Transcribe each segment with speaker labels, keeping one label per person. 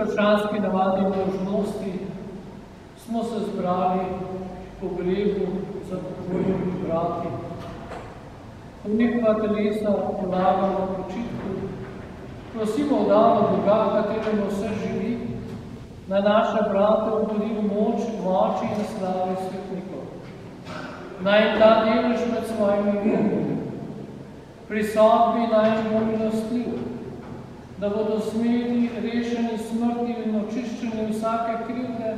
Speaker 1: krščanski navadi možnosti smo se zbrali po gregu za pokojnimi brati. Po njihova telesa polagamo počitku, prosimo dano Boga, kateremu vse živi, na naše brate obudi v moč, moči in slavi svetnikov. Naj ta delež med svojimi vernimi, pri sodbi naj milostljiv, da bodo smeli rešeni smrti in očiščeni vsake krivde,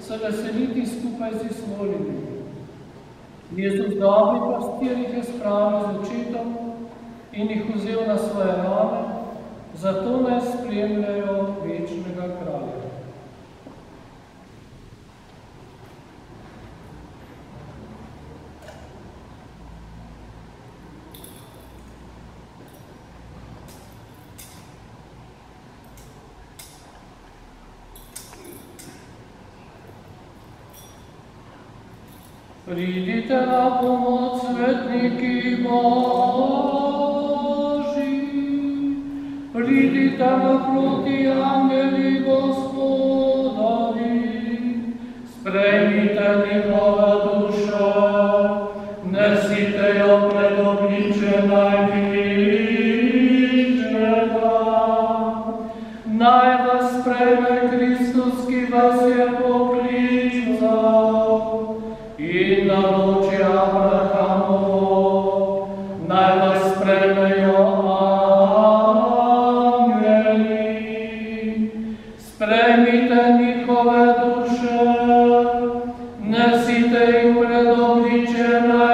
Speaker 1: se veseliti skupaj z izvoljenimi. Jezus dobri pastir jih je spravil z očetom in jih vzel na svoje rame, zato naj spremljajo večnega kralja. Придите на помощь, светники Божьи, придите напроти ангели Господови, спремите njihova duša, nesite joj pred obliče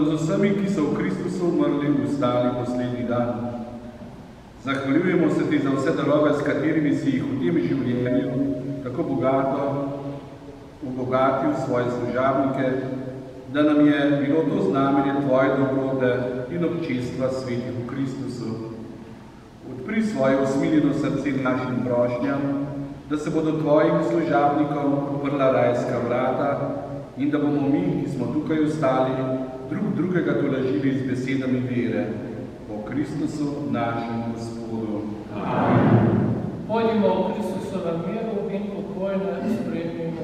Speaker 2: bodo z vsemi, ki so v Kristusu umrli, ustali poslednji dan. Zahvaljujemo se ti za vse darove, s katerimi si jih v tem življenju tako bogato obogatil svoje služabnike, da nam je bilo to znamenje tvoje dobrode in občestva svetih v Kristusu. Odpri svoje usmiljeno srce našim prošnjam, da se bodo tvojim služabnikom odprla rajska vrata in da bomo mi, ki smo tukaj ostali, drug drugega tolažili z besedami vere. Po Kristusu, našem Gospodu.
Speaker 1: Pojdimo v Kristusovem miru in pokojno sprejmimo